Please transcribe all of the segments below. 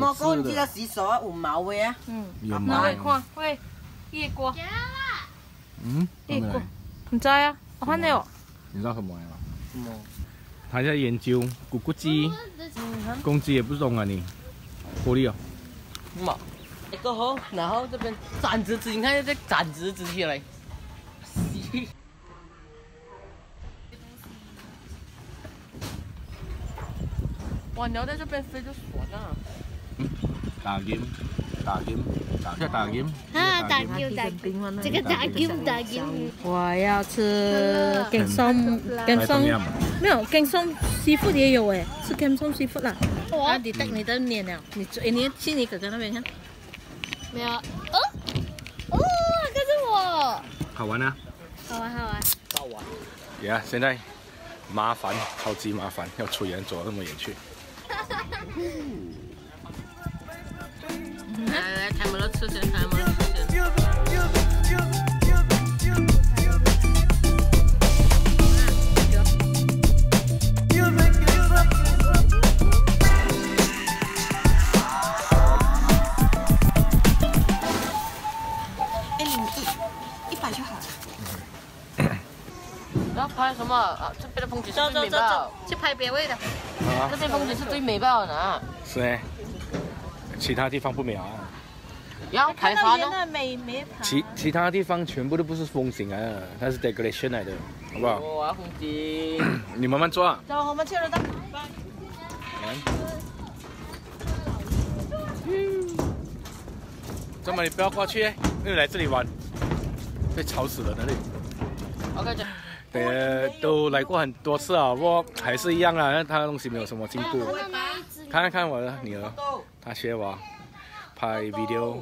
你摸过你记得洗手啊，有毛的啊。嗯，有毛拿嚟看，喂，嗯，啊，我看你哦，你知道什么呀？他在研究咕咕鸡，公鸡也不懂啊你，玻璃哦。嘛，一个好，然后这边展直直，你看这展直直起来。哇，鸟在这边飞就爽啊！打 game，打 game，打在打 game，啊，打 Q 打 Q，这个打金打金我要吃勁松，勁来松怎么样嘛？沒有勁松 seafood 也有哎，吃勁松 seafood 啦。啊，你帶你的臉了，你哎你去你哥哥那边看。没有，哦哦，跟着我，好玩啊！好玩好玩，好玩。呀，现在麻烦，超级麻烦，要出远走那么远去。来来，他们都吃先，他们都吃先。要拍什么？啊，这边的风景是最美吧走？，去拍别位的。啊这，边风景是最美吧呢？是呢，其他地方不秒啊。要开发呢？的美美爬其其他地方全部都不是风景啊，它是 decoration 来的，好不好？哇，风景。你慢慢做啊。走，我们去了的。这么你不要过去，因为来这里玩，被吵死了那里。OK，这呃，都来过很多次啊，不过还是一样啊，那他的东西没有什么进步。看看我的女儿，她学我拍 video，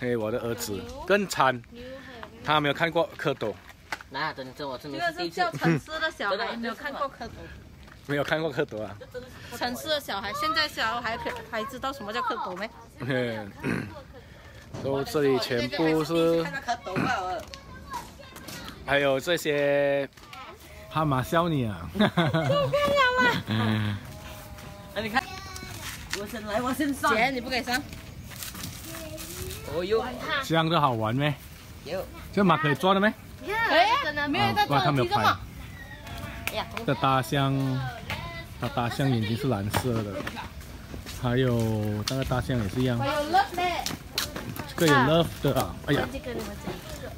嘿我的儿子更惨，他没有看过蝌蚪，那真真我真这的是第一次个是叫。城市的小孩，没有看过蝌蚪。没有看过蝌蚪啊。城市的小孩，现在小孩可还知道什么叫蝌蚪没？嗯，都这里全部是，蝌蚪吧？还有这些哈马笑你啊。那 你看，我先来，我先上。姐，你不给上？哦哟，这样就好玩咩？有。这马可以抓的咩？哎，真的没有啊，不然他没有拍。哎呀，这大象，它大象眼睛是蓝色的，还有那个大象也是一样，有乐嘞，这个有 love 的啊。哎呀，这个你们讲，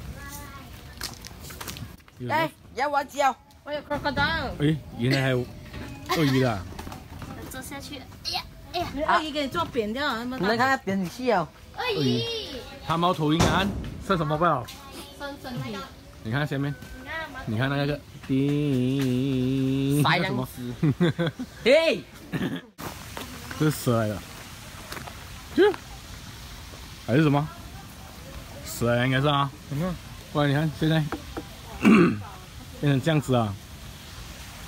有来要我教。我有 crocodile。哎，原来还有鳄鱼的啊。坐下去，哎呀哎呀，你鳄鱼给你做扁掉了，那么你们看看扁戏哦。鳄鱼，它猫头鹰啊，算什么不好？身身体，你看下面，你看那个。叮，什么？嘿，这是蛇来的，就还是什么？蛇来应该是啊。不然你看现在。变成这样子啊，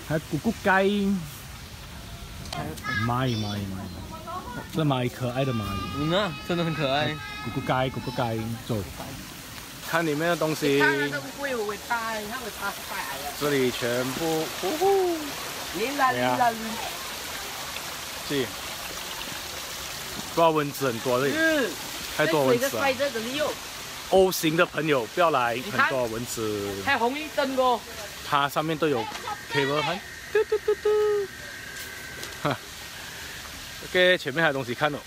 还咕咕盖，蚂蚁蚂蚁蚂蚁，这蚂蚁可爱的蚂蚁，嗯啊，真的很可爱。咕咕盖咕咕盖，走，看里面的东西，看那个乌龟尾巴，你看尾巴是白的。这里全部，呼。呼，哩啦哩啦哩。这里，不知道蚊子很多这里，嗯，太多蚊子了，O 型的朋友不要来，很多蚊子，还有红绿灯哦。它上面都有 cable，嘟嘟嘟嘟，哈 OK，前面还有东西看哦，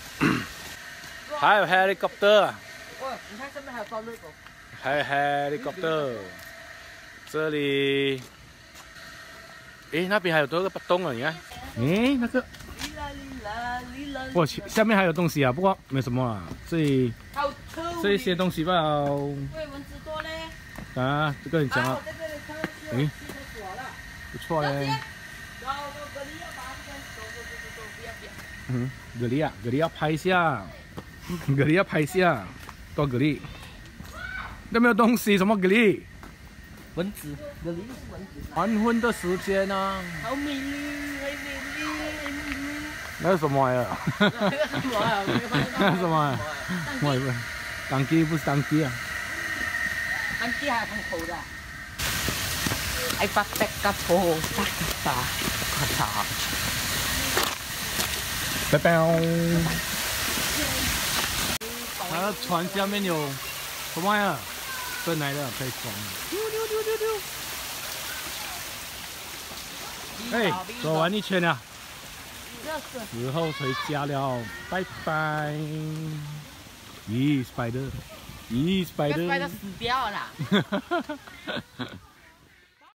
还有 helicopter，啊哇，你看上面还有装那个。还有 helicopter，这里，诶，那边还有多个不动啊，你看，诶，那个，哩啦哩啦哩啦。哇，下面还有东西啊，不过没什么啊，这里。这一些东西吧，喂，蚊子多嘞。啊，这个你讲啊，诶，不错嘞。然后我这里要把这个走走走走走，不要不要。嗯，蛤蜊啊，蛤蜊要拍一下，蛤蜊要拍一下，多蛤蜊，都没有东西，什么蛤蜊？蚊子，这里是蚊子。黄昏的时间啊，好美丽，好美丽，好美丽。那是什么玩意儿？那是什么啊？我以为当机不是当机啊。当机还很口的。哎，把这个破，把把。嚓！拜拜哦。它的船下面有什么呀？真来的可以装。丢丢丢丢丢。哎，走完一圈了，时候回家了，拜拜。咦，spider，咦，spider，死掉了。